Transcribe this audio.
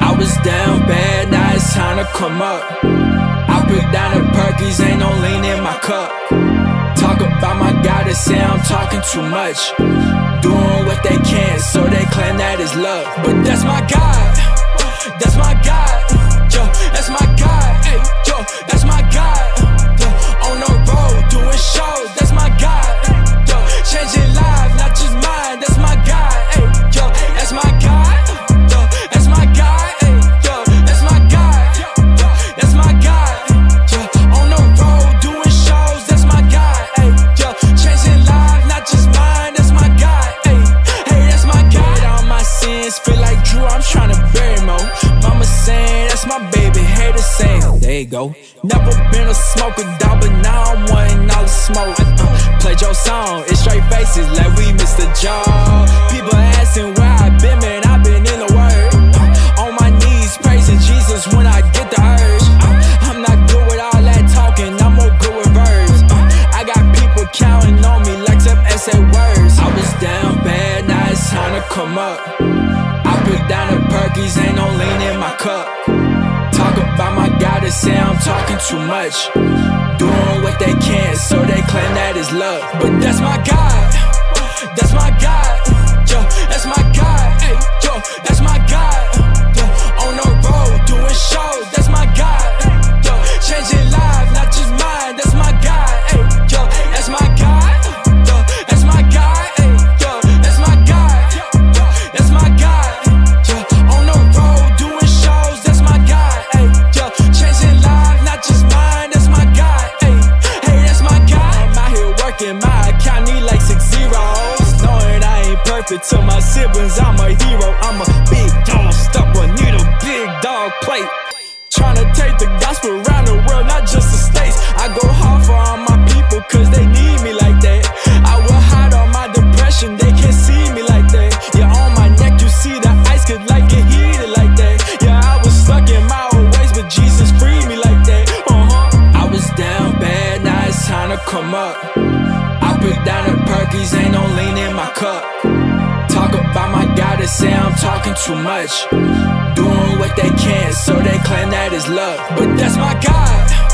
I was down bad, now it's time to come up. I put down the perkies, ain't no lean in my cup. Talk about my God, they say I'm talking too much. Doing what they can, so they claim that is love. But that's my God. Go. Never been a smoker, dog, but now I'm wanting all the smoke. Uh, played your song, it's straight faces like we missed the job. People asking where I been, man, i been in the word. Uh, on my knees, praising Jesus when I get the urge. Uh, I'm not good with all that talking, I'm more good with verbs. Uh, I got people counting on me like some essay words. I was down bad, now it's time to come up. I put down the perkies, ain't no lean in my cup. Say I'm talking too much. Doing what they can, so they claim that is love. But that's my God, that's my God, I to my siblings, I'm a hero. I'm a big dog stepper, need a big dog plate. Tryna take the gospel around the world, not just the states. I go hard for all my people, cause they need me like that. I will hide all my depression, they can't see me like that. Yeah, on my neck, you see the ice could like get heated like that. Yeah, I was stuck in my old ways, but Jesus freed me like that. Uh huh. I was down bad, now it's time to come up. I put down the perkies, ain't no lean in my cup. Talk about my God, they say I'm talking too much. Doing what they can, so they claim that is love. But that's my God.